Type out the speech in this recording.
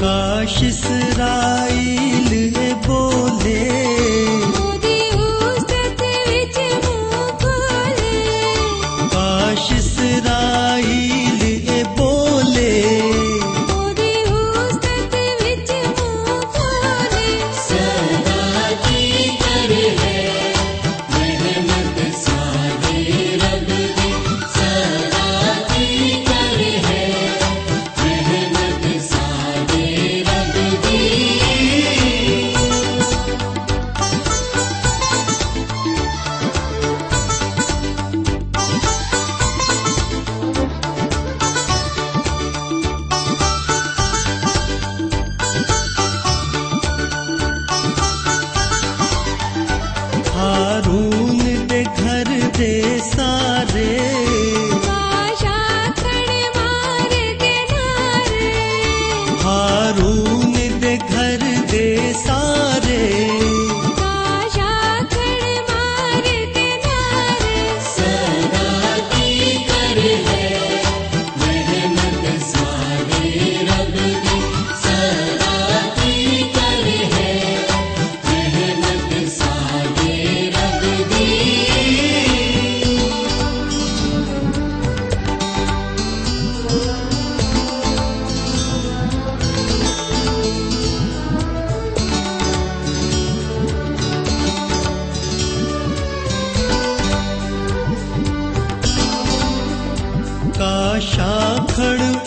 काशराय शाखड़